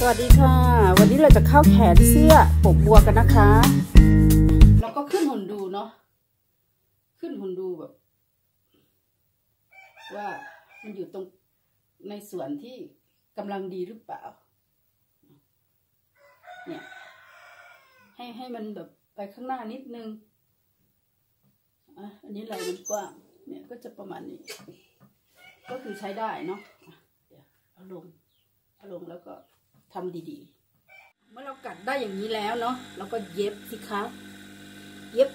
สวัสดีค่ะ วันนี้เราจะเข้าแขนเสื้อปกบัวกันนะคะ แล้วก็ขึ้นหุ่นดูเนาะขึ้นหุ่นดูแบบ ว่ามันอยู่ตรงในส่วนที่กำลังดีหรือเปล่า เนี่ย ให้ให้มันแบบไปข้างหน้านิดนึงอะอันนี้ไหล่มันกว้างเนี่ยก็จะประมาณนี้ ก็คือใช้ได้เนาะเดี๋ยวเอาลงเอาลงแล้วก็ ทำดีๆ เมื่อเรากัดได้อย่างนี้แล้วเนาะเราก็เย็บสิคะ เย็บ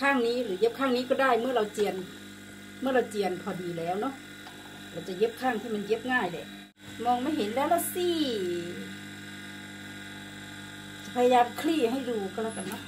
ข้างนี้หรือเย็บข้างนี้ก็ได้เมื่อเราเจียน เมื่อเราเจียนพอดีแล้วเนาะเราจะเย็บข้างที่มันเย็บง่ายเลยมองไม่เห็นแล้วละสิพยายามคลี่ให้ดูก็แล้วกันเนาะ